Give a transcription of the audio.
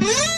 Mm-hmm.